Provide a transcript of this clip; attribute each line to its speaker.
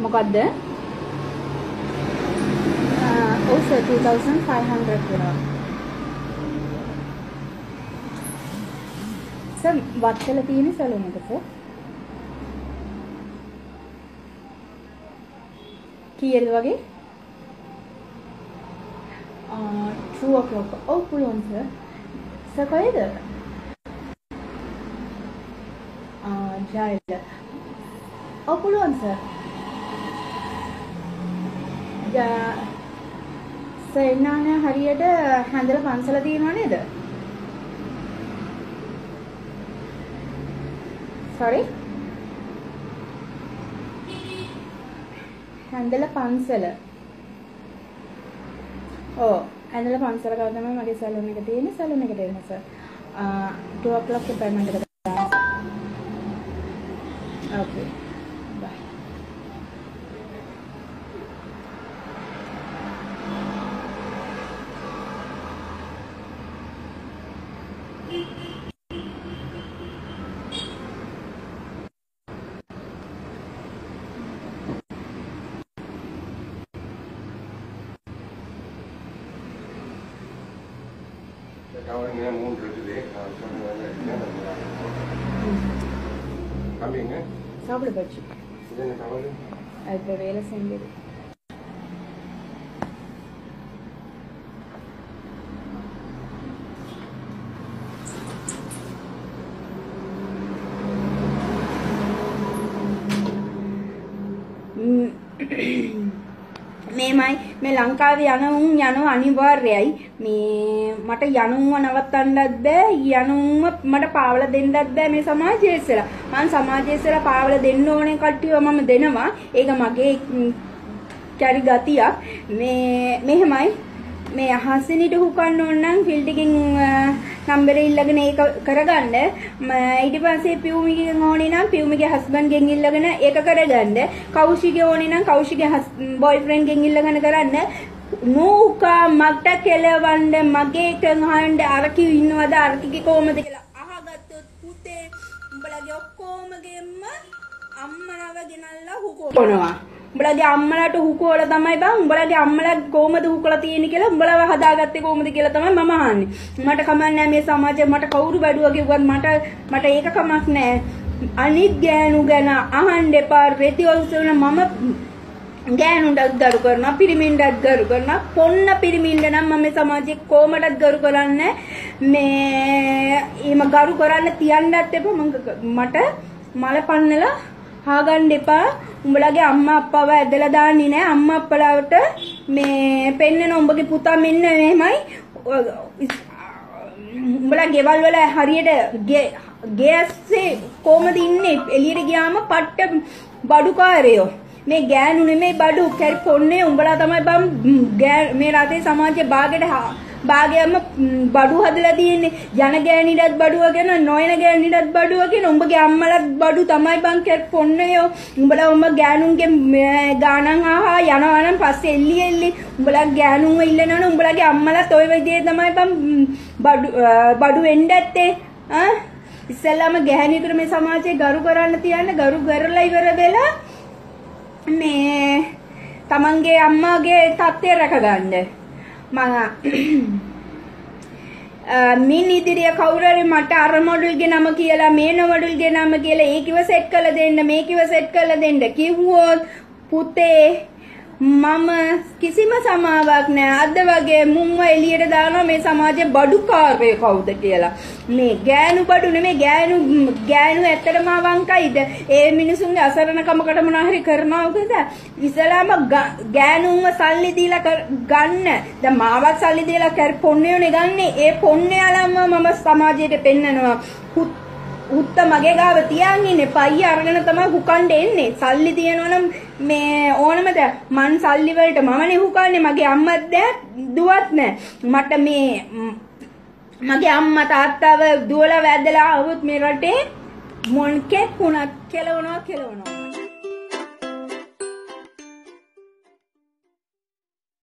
Speaker 1: මොකද්ද? ඔව් සර් 2500 වෙනවා. සර් වත්තල තියෙන සැලුන් එක සර්. කීයද වගේ? ආ 2 o'clock. ඔව් පුළුවන් සර්. සර් කොහෙද? ආ ජයල. ඔව් පුළුවන් සර්. ජා සර් එන්නානේ හරියට හැන්දල පන්සල තියෙනව නේද? sorry? හැන්දල පන්සල. ඕ හැන්දල පන්සල ගාව තමයි මගේ සැලුන් එක තියෙන්නේ. සැලුන් එකට එන්න සර් 2 o'clock appointment එක Okay.
Speaker 2: கவலைங்க மூணு இருக்குது. நான் சொன்னேன்
Speaker 1: சாப்பிட
Speaker 2: இது என்ன
Speaker 1: இப்போ வேலை செஞ்சது. මේමයි මේ ලංකාවේ යන උන් යනවා අනිවාර්යයි. මේ මට යනුම්ව නවත්තන්නත් බෑ. යනුම්ව මට පාවල දෙන්නත් බෑ මේ සමාජයේ ඉස්සලා. මම සමාජයේ ඉස්සලා පාවල දෙන්න ඕනේ කට්ටියව මම දෙනවා. ඒක මගේ කැරි ගතියක්. මේ මෙහෙමයි. මේ අහසිනිට හුකන්න ඕන නම් ෆිල්ඩ් එකෙන් නම්බර ඉල්ලගෙන ඒක කරගන්න. ඊට පස්සේ පියුමිගෙන් ඕනේ නම් පියුමිගේ හස්බන්ඩ්ගෙන් ඉල්ලගෙන ඒක කරගන්න. කෞශිගේ ඕනේ නම් කෞශිගේ බොයිෆ්‍රෙන්ඩ්ගෙන් ඉල්ලගෙන කරන්න. නූකා මට කෙලවන්න මගේ එකෙන් අහන්න අරකි ඉන්නවද අරකිගේ කොහමද කියලා අහගත්තොත් පුතේ උඹලගේ ඔක්කොමගෙම අම්මලව ගෙනල්ලා හුකෝනවා. උඹලගේ අම්මලාට හුකෝල තමයි බං උඹලගේ අම්මලා කොහමද හුකලා තියෙන්නේ කියලා උඹලව හදාගත්තේ කොහමද කියලා තමයි මම අහන්නේ. මට කමක් නැහැ මේ සමාජයේ මට කවුරු බැඩුවා කිව්වත් මට මට ඒක කමක් නැහැ. අනිත් ගෑනු ගැන අහන්න එපා රෙදි ඔල්සන මම ගෑනුන්ටත් ගරු කරනවා පිරිමින්ටත් ගරු කරනවා. පොන්න පිරිමින්ට නම් මම මේ සමාජයේ කොහමදත් ගරු කරන්නේ මේ එහෙම ගරු කරන්න තියන්නත් එපා. මට මල පන්නලා හාගන්න එපා. උඹලගේ අම්මා අප්පාව ඇදලා දාන්නේ නැහැ අම්මා අප්පලාවට මේ පෙන්නන උඹගේ පුතා මෙන්න මෙහෙමයි. උඹලා ගෙවල් වල හරියට ගෑස්සේ කොහමද ඉන්නේ? එළියට ගියාම පට්ට බඩුකාරයෝ. මේ ගෑනු නෙමෙයි බඩු කැරි පොන්නේ උඹලා තමයි බම් මේ රටේ සමාජයේ බාගෙට භාගයක්ම බඩු හදලා තියෙන්නේ. යන ගෑණිටත් බඩුව ගැන නොයන ගෑණිටත් බඩුව කියන උඹගේ අම්මලත් බඩු තමයි බං පොන්නයෝ උඹලා උඹ ගෑනුන්ගේ ගානන් ආහා යනවා නම් පස්සේ එල්ලි එල්ලි. උඹලා ගෑනුන්ව ඉල්ලනවනේ උඹලාගේ අම්මලත් ওই විදිහේ තමයි බං බඩු බඩු වෙන්න ඇත්තේ. ආ? ඉස්සෙල්ලාම ගැහණියකට මේ සමාජයේ ගරු කරන්න තියන්න ගරු කරලා ඉවර වෙලා මේ තමන්ගේ අම්මාගේ තත්ත්වය රැකගන්න. මම මින් ඉදිරිය කවුරුහරි මට අර මොඩල්ගේ නම කියලා මේ මොඩල්ගේ නම කියලා ඒකිව සෙට් කරලා දෙන්න මේකිව සෙට් කරලා දෙන්න කිව්වොත් පුතේ මම කිසිම සමාවක් නෑ. අද වගේ මුන්ව එළියට දානවා මේ සමාජයේ බඩුකාරය කවුද කියලා. මේ ගෑනු බඩු නෙමෙයි ගෑනු ගෑනු ඇත්තටම අවංකයිද? ඒ මිනිසුන්ගේ අසරණකමකට මොනවා හරි කරනවා කියලා ඉස්සලාම ගෑනුන්ව සල්ලි දීලා ගන්න. දැන් මාවත් සල්ලි දීලා කර පොන්නේනේ ගන්නෙ. ඒ පොන්නයාලම්ම මම සමාජයට පෙන්නනවා. උත්ත මගේ ගාව තියන් ඉන්නේ. පයිය අරගෙන තමයි හුකන්ඩ එන්නේ. සල්ලි තියෙනවනම් මේ ඕනම ද මන් සල්ලි වලට මමනේ හුකන්නේ මගේ අම්මත් දැ දුවත් නෑ. මට මේ මගේ අම්මා තාත්තව දුවලා වැදලා આવුත් මේ රටේ මොන් කෙක් වුණත් කෙලවනවා කෙලවනවා.